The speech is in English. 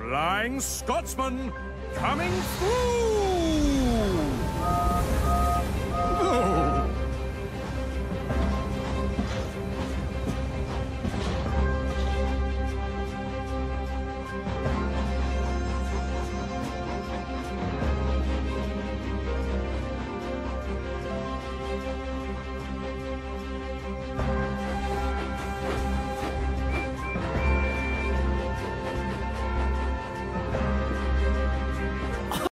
Flying Scotsman coming through!